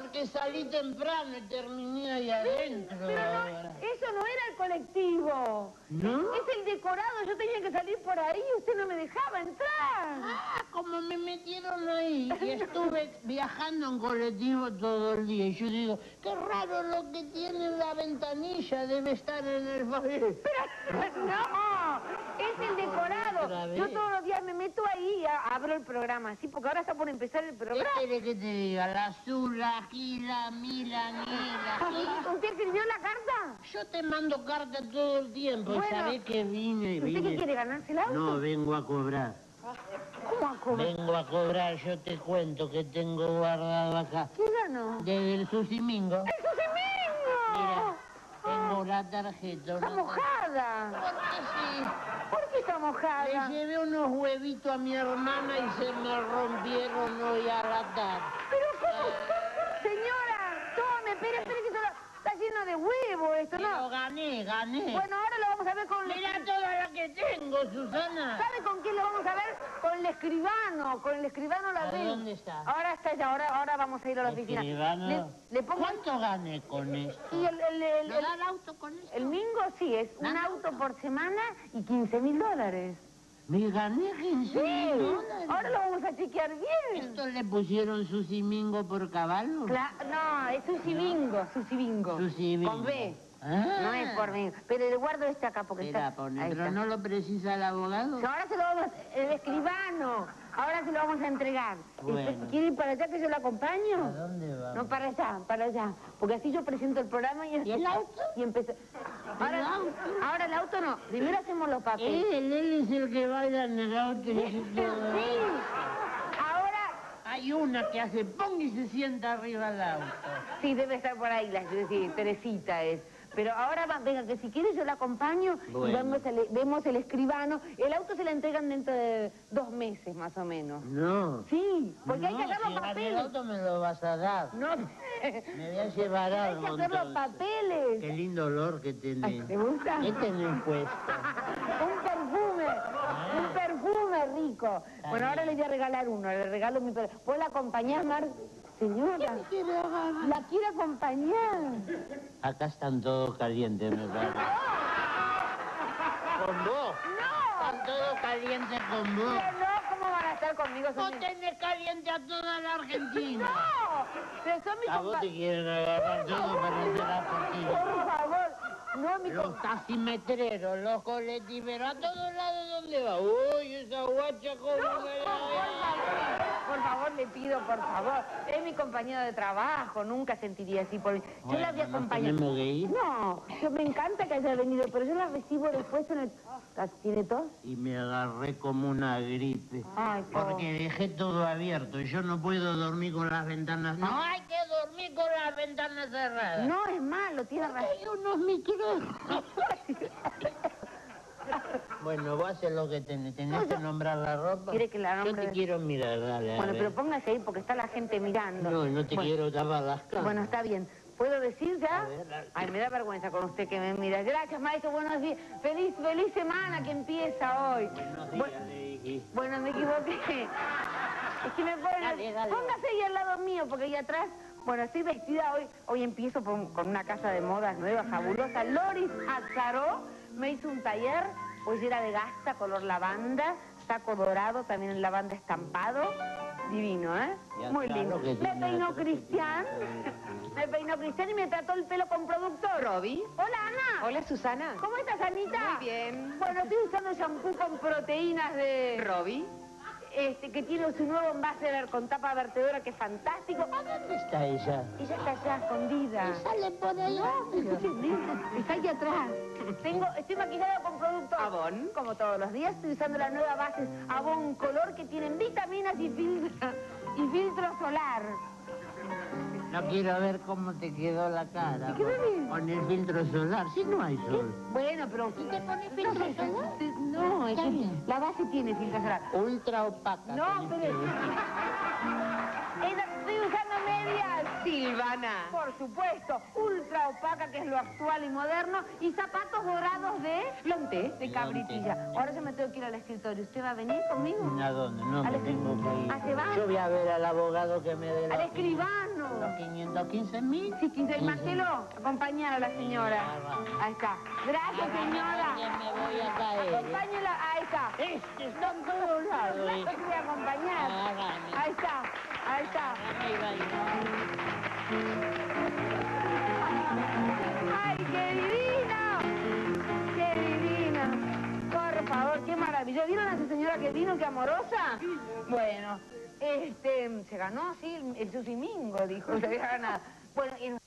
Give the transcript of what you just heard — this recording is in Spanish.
porque salí temprano y terminé ahí adentro. Pero no, eso no era el colectivo. ¿No? Es el decorado, yo tenía que salir por ahí y usted no me dejaba entrar. Ah, como me metieron ahí y estuve viajando en colectivo todo el día. Y yo digo, qué raro lo que tiene la ventanilla, debe estar en el barrio. Pero no, es el decorado. Yo todos los días me meto ahí y a- abro el programa, ¿sí? Porque ahora está por empezar el ¿Qué programa. quiere que te diga? La azul, la gila, mila, nila. ¿Usted escribió la carta? Yo te mando cartas todo el tiempo. Bueno, ¿Sabés que vine? ¿Usted qué vine. quiere, ganarse el auto? No, vengo a cobrar. ¿Cómo a cobrar? Vengo a cobrar, yo te cuento que tengo guardado acá. ¿Qué ganó? Desde el Susimingo. ¡El Susimingo! Mira, tengo la tarjeta. Está mojada. ¿Por qué está ¿Por mojada? Le llevé unos huevitos a mi hermana y se me rompieron hoy a la tarde. Pero ¿cómo? Señora, tome, espere, espere que solo está lleno de huevo esto, Pero ¿no? gané, gané. Bueno, lo vamos a ver con... Mira toda la que tengo, Susana. ¿Sabe con quién lo vamos a ver? Con el escribano, con el escribano la ¿A ve. dónde está? Ahora está allá, ahora, ahora vamos a ir a la oficina. Escribano. Le, le pongo... ¿Cuánto gané con esto? Y el, el, el, ¿No el- da el auto con esto? el mingo sí, es un auto por semana y 15 mil dólares. Me gané 15 Sí, mil dólares. ahora lo vamos a chequear bien. ¿Esto le pusieron Susimingo por caballo? Cla- no, es sushi bingo, sushi bingo. Susibingo. Con B. Ah. No es por bingo. Pero le guardo este acá porque Espera, está... pone, ahí pero está. no lo precisa el abogado. Ahora se lo vamos... El escribano. Ahora se lo vamos a entregar. Bueno. ¿Quiere ir para allá que yo lo ¿A acompaño? dónde vamos? No, para allá, para allá. Porque así yo presento el programa y... ¿Y el auto? Y empecé... Ahora, ¿El auto? ahora el auto no. Primero hacemos los papeles. Él, él es el que baila en el auto. y. Sí. Ahora... Hay una que hace pong y se sienta arriba del auto. Sí, debe estar por ahí, la, sí, Teresita es. Pero ahora, va, venga, que si quiere yo la acompaño y vemos el, vemos el escribano. El auto se le entregan dentro de dos meses, más o menos. No. Sí, porque hay que hacer los si gane el papeles. auto me lo vas a dar. No, Me voy a llevar hay algo que hacer los papeles. Qué lindo olor que tenés. ¿Te gusta? ¿Qué tenés puesto? Un perfume, un perfume rico. Bueno, ahora le voy a regalar uno, le regalo mi perfume. ¿Puedo la acompañar, Mar? Señora, ¿la quiere acompañar? Acá están todos calientes, me parece. ¿Con vos? ¡No! Están todos calientes con vos. Pero no, ¿cómo van a estar conmigo? Vos mis- tenés caliente a toda la Argentina. ¡No! Pero son mis A vos te quieren agarrar todo para hacer la partida. Por favor, no, mi Los taximetreros, los colectiveros, a todos lados donde va. Uy, esa guacha como No, me favor, le pido, por favor. Es mi compañero de trabajo, nunca sentiría así por mí. Yo la voy a Bueno, ¿nos acompañar. No, yo me encanta que haya venido, pero yo la recibo después en el... ¿Tiene tos? Y me agarré como una gripe. Ay. Porque dejé todo abierto. Yo no puedo dormir con las ventanas. No hay que dormir con las ventanas cerradas. No, es malo, tiene razón. Hay unos micrófonos. Bueno, vos haces lo que tenés. Tenés que nombrar la ropa. ¿Quiere que la Yo nombre? te quiero mirar, dale. a Bueno, ver. pero póngase ahí porque está la gente mirando. No, no te Bueno, quiero tapar las caras. Bueno, está bien. ¿Puedo decir ya? A ver, a- Ay, me da vergüenza con usted que me mira. Gracias, maestro. Buenos días. Feliz, feliz semana que empieza hoy. Buenos Bu- días, dije. Bueno, me equivoqué. Es que me ponen... Dale, dale. Póngase ahí al lado mío, porque ahí atrás... Bueno, estoy vestida hoy. Hoy empiezo por- con una casa de modas nueva, fabulosa. Loris Azaró me hizo un taller, pollera de gasta, color lavanda, saco dorado, también en lavanda estampado. Divino, ¿eh? Ya, Muy lindo. Me peinó Cristian. Me peinó Cristian y me trató el pelo con productor. Roby. Hola, Ana. Hola, Susana. ¿Cómo estás, Anita? Muy bien. Bueno, estoy usando shampoo con proteínas de... Roby. Este, que tiene su nuevo envase con tapa vertedora que es fantástico. ¿Dónde está ella? Ella está allá escondida. Sale por ahí. Está aquí atrás. Tengo, estoy maquillada con producto Avon. Como todos los días, estoy usando la nueva base Avon Color que tienen vitaminas y filtro, y filtro solar. No quiero ver cómo te quedó la cara. ¿Te quedó bien? Con el filtro solar. Si no hay sol. Bueno, pero... ¿Y te pones filtro solar? No, es Está que bien. la base tiene filtro solar. Ultra opaca. No, pero... que Estoy usando medias. Silvan. lana. Por supuesto, ultra opaca, que es lo actual y moderno, y zapatos dorados de... Lonte. De cabritilla. Ahora yo me tengo que ir al escritorio. ¿Usted va a venir conmigo? ¿A dónde? No, Al me escri- tengo que ir. ¿Ah, se va? Yo voy a ver al abogado que me dé Al los, escribano. Los 515 mil. Sí, 15. Marcelo, acompañar a la señora. Ah, Ahí está. Gracias, señora. Ya me voy a caer. Acompáñela. Ahí está. Este está en todos lados. Yo te voy a acompañar. Hágame. Ahí está. Ahí está. ¡Ay, qué divino! ¡Qué divino! Qué maravilla. ¿Vieron a esa señora que vino, qué amorosa? Bueno, este, se ganó, sí, el, el dijo, se había ganado. Bueno, y